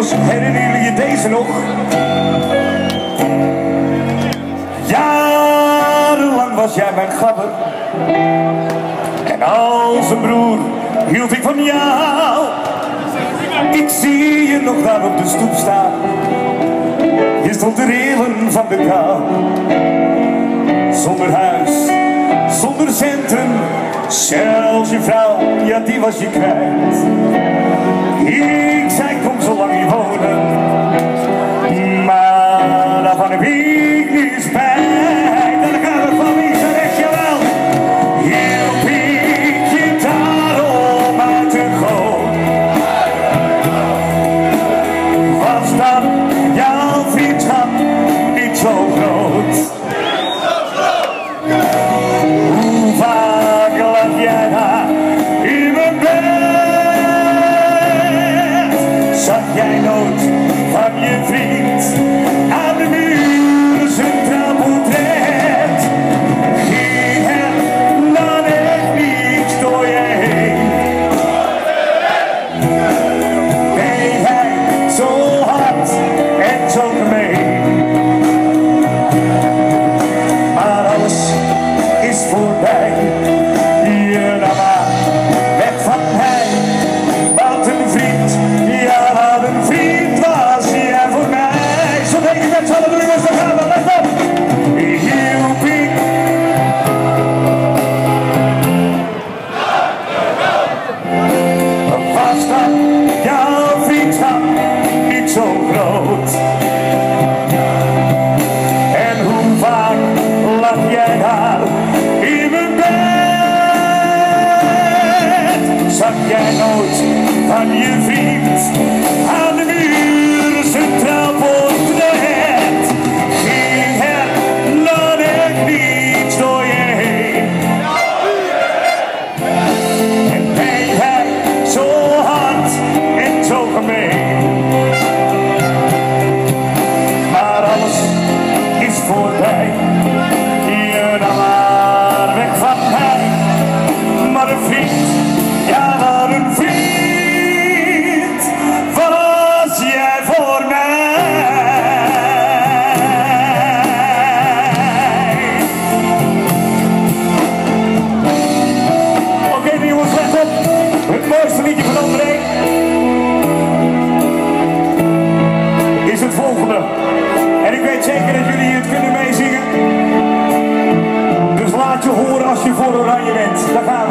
jongens, herinneren je deze nog? Jarenlang was jij mijn gabber. En als een broer hield ik van jou. Ik zie je nog daar op de stoep staan. Je stond te rillen van de kou. Zonder huis, zonder centrum. Zelfs je vrouw, ja die was je kwijt. Ik zei Maar daarvan heb ik nu spijt. Dan gaan we van wie zeg je wel. Hielp ik je daarom uit de goot. Was dan jouw vriendschap niet zo groot? Jij nooit niet zo voorbij. Je nam haar weg van mij, maar een vriend, ja maar een vriend, was jij voor mij. Oké okay, jongens, let op, het mooiste liedje van André. Is het volgende. En ik weet zeker dat jullie het kunnen confidence, power.